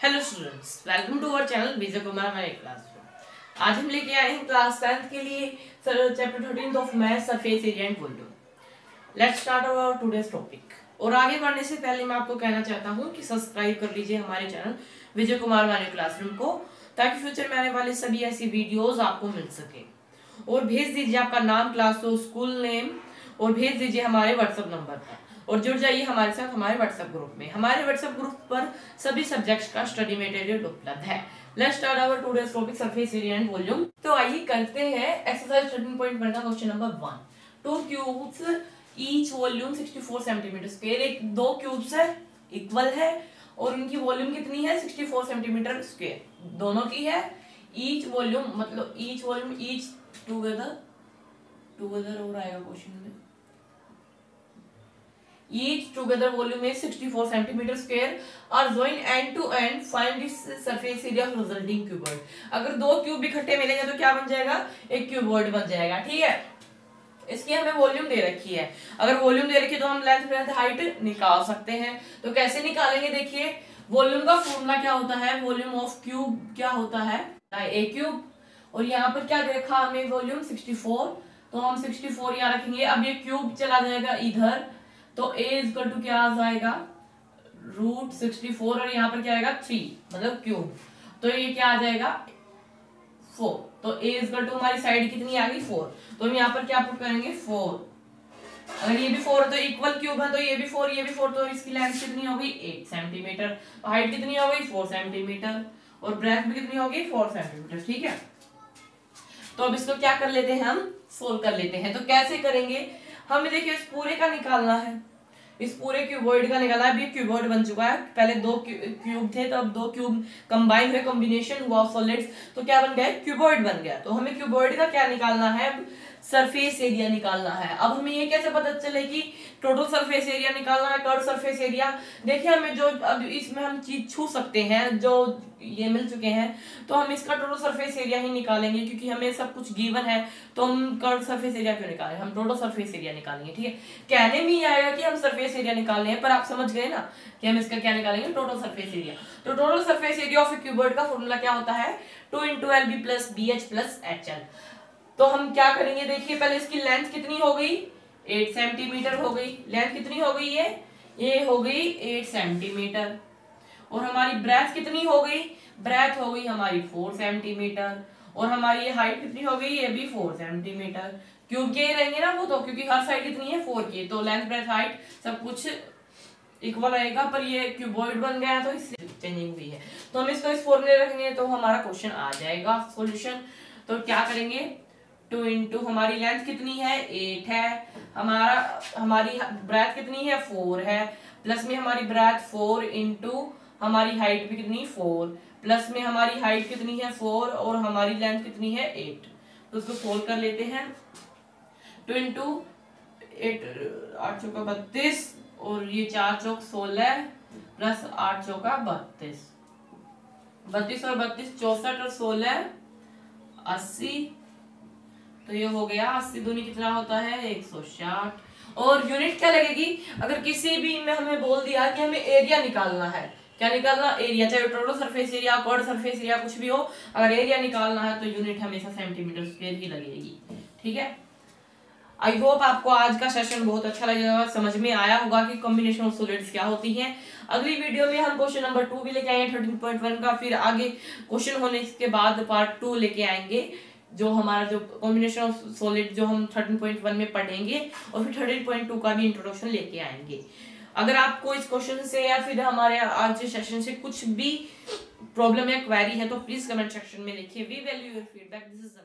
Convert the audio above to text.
Hello students welcome to our channel Vijay Kumar हमारे classroom आज हम लेके आए हैं क्लास टेंथ के लिए sir chapter thirteen of math surface area and volume let's start our today's topic और आगे बढ़ने से पहले मैं आपको कहना चाहता हूँ कि सब्सक्राइब कर लीजिए हमारे चैनल विजय कुमार हमारे क्लासरूम को, ताकि फ्यूचर में आने वाले सभी ऐसी वीडियोज़ आपको मिल सके। और भेज दीजिए आपका नाम क्लास स्कूल नेम और भेज दीजिए हमारे व्हाट्सएप नंबर पर। और जुड़ जाइए हमारे साथ हमारे व्हाट्सएप ग्रुप में। हमारे व्हाट्सएप ग्रुप पर सभी सब्जेक्ट्स का स्टडी मटेरियल उपलब्ध है। Let's start our today's topic surface area and volume तो आइए करते हैं एक्सरसाइज 13.1 का question number 1 two cubes each volume 64 centimetre square एक, दो क्यूब्स है इक्वल है, और उनकी वॉल्यूम कितनी है? 64 सेंटीमीटर स्क्वायर दोनों की है ईच वॉल्यूम मतलब each volume each together together और आएगा क्वेश्चन में। Each together volume is 64 centimeter square. Are joined end to end find its surface area of resulting cuboid अगर दो क्यूब इकट्ठे मिलेंगे तो क्या बन जाएगा? एक क्यूबॉइड बन जाएगा, ठीक है? इसकी हमें वॉल्यूम दे रखी है। अगर वॉल्यूम दे रखी है तो हम लेंथ ब्रेथ हाइट निकाल सकते हैं। तो कैसे निकालेंगे देखिए वॉल्यूम का फॉर्मूला क्या होता है? वॉल्यूम ऑफ़ क्यूब क्या होता है? ए क्यूब और यहाँ पर क्या देखा हमें वॉल्यूम 64 तो हम 64 फोर यहाँ रखेंगे। अब ये क्यूब चला जाएगा इधर। तो ए इजकल टू क्या आ जाएगा? रूट सिक्सटी फोर और यहाँ पर क्या आएगा? थ्री मतलब क्यूब तो ये क्या आ जाएगा? फोर तो ए इजकल टू हमारी साइड कितनी आ गई? फोर तो हम यहाँ पर क्या पुट करेंगे? फोर अगर ये भी फोर है तो इक्वल क्यूब है तो ये भी फोर ये भी फोर तो इसकी लेंथ कितनी हो गई? एट सेंटीमीटर हाइट कितनी हो गई? फोर सेंटीमीटर और ब्रेथ भी कितनी होगी फोर सेंटीमीटर ठीक है? तो अब इसको क्या कर लेते हैं हम? सोल्व कर लेते हैं। तो कैसे करेंगे? हमें देखिए इस पूरे का निकालना है। इस पूरे क्यूबॉइड का निकाला अभी क्यूबॉइड बन चुका है। पहले दो क्यूब थे तो अब दो क्यूब कंबाइन हुए कॉम्बिनेशन हुआ सॉलिड्स तो क्या बन गया? क्यूबॉइड बन गया। तो हमें क्यूबॉइड का क्या निकालना है? सरफेस एरिया निकालना है। अब हमें ये कैसे पता चले कि टोटल सरफेस एरिया निकालना है कर्व सरफेस एरिया देखिए, हमें जो अब इसमें हम चीज़ छू सकते हैं, जो ये मिल चुके हैं तो हम इसका टोटल सरफेस एरिया ही निकालेंगे, क्योंकि हमें सब कुछ गिवन है तो हम कर्व सरफेस एरिया क्यों निकालें? हम टोटल सरफेस एरिया निकालेंगे, ठीक है? कहने में ही आएगा कि हम सरफेस एरिया निकालने हैं, पर आप समझ गए ना कि हम इसका क्या निकालेंगे? टोटल सरफेस एरिया तो total surface area of a cuboid का फॉर्मूला क्या होता है? Two into l b plus b h plus h l तो हम क्या करेंगे? देखिए, पहले इसकी लेंथ कितनी हो गई? एट सेंटीमीटर हो गई। लेंथ कितनी हो गई ये? ये हो गई एट सेंटीमीटर और हमारी ब्रेथ कितनी हो गई? ब्रेथ हो गई हमारी फोर सेंटीमीटर और हमारी ये हाइट कितनी हो गई? ये भी फोर सेंटीमीटर क्योंकि रहेंगे ना वो तो? क्योंकि हर साइड कितनी है? फोर की. तो लेंथ ब्रेथ हाइट सब कुछ इक्वल रहेगा, पर ये क्यूबॉइड बन गया तो इससे चेंजिंग हुई है. तो हम इसको इस फॉर्मूले रखेंगे तो हमारा क्वेश्चन आ जाएगा. सॉल्यूशन तो क्या करेंगे? टू इंटू हमारी लेंथ कितनी है? एट है। हमारा, हमारी ब्रेथ कितनी है? फोर है। प्लस में हमारी ब्रेथ फोर इंटू हमारी हाइट भी कितनी? फोर। प्लस में हमारी हाइट कितनी है? फोर और हमारी लेंथ कितनी है? एट। तो उसको सोल्व कर लेते हैं। टू इंटू एट, आठ चौका बत्तीस और ये चार चौक सोलह प्लस आठ चौका बत्तीस। बत्तीस और बत्तीस चौसठ और सोलह अस्सी तो ये हो गया, अस्सी दूनी कितना होता है? एक सौ साठ। और यूनिट क्या लगेगी? अगर किसी भी में हमें बोल दिया कि हमें एरिया निकालना है, क्या निकालना? एरिया चाहे total surface area curved surface area कुछ भी हो, अगर एरिया निकालना है तो यूनिट हमेशा सेंटीमीटर स्क्वेयर ही लगेगी। ठीक है? आई होप आपको आज का सेशन बहुत अच्छा लगेगा। समझ में आया होगा कि कॉम्बिनेशन ऑफ़ सोलिड्स क्या होती हैं। अगली वीडियो में हम क्वेश्चन नंबर टू भी लेके आएँगे थर्टीन पॉइंट वन का। फिर आगे क्वेश्चन होने के बाद पार्ट टू लेके आएँगे। जो हमारा जो कॉम्बिनेशन ऑफ़ सॉलिड जो हम 13.1 में पढ़ेंगे और फिर 13.2 का भी इंट्रोडक्शन लेके आएँगे। अगर आपको इस क्वेश्चन से या फिर हमारे आज के सेशन से कुछ भी प्रॉब्लम या क्वेरी है तो प्लीज़ कमेंट सेक्शन में लिखिए। We value your feedback this is